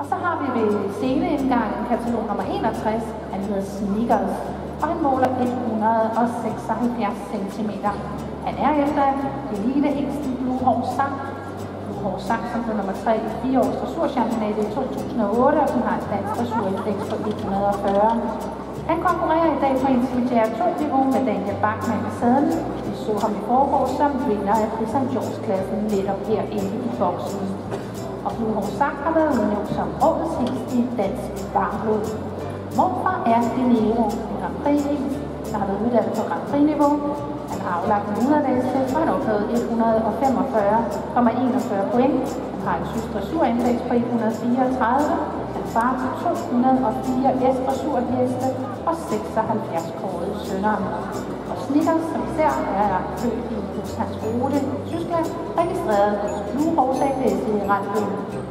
Og så har vi ved sceneindgangen katalog nummer 61. Han hedder Sneakers, og han måler 176 cm. Han er efter Elite Hengsten Blue Horse Sang. Blue Horse Sang, som blev nummer 3 i 4 års dressurchampionat i 2008, og som har et dansk dressurindeks på 140. Han konkurrerer i dag på intermediære 2-niveau med Daniel Bachmann i sadlen. Vi så ham i forgårs som vinder af Christian Jones-klassen netop herinde i boksen. Og Blue Horse Sang har været udnævnt som årets hest i dansk varmblod. Morfar er De Niro, en Grand Prix der har været uddannet på Grand Prix-niveau. Han har aflagt en 100 dages og han opnået 145,41 point. Han har en tysk dressurindeks på 134. Han far til 204 S-dressurheste og 76 kårede sønner. Og Snickers, som ser, er født i Hans Rode, Tyskland, registreret hos Blue Horse APS 我。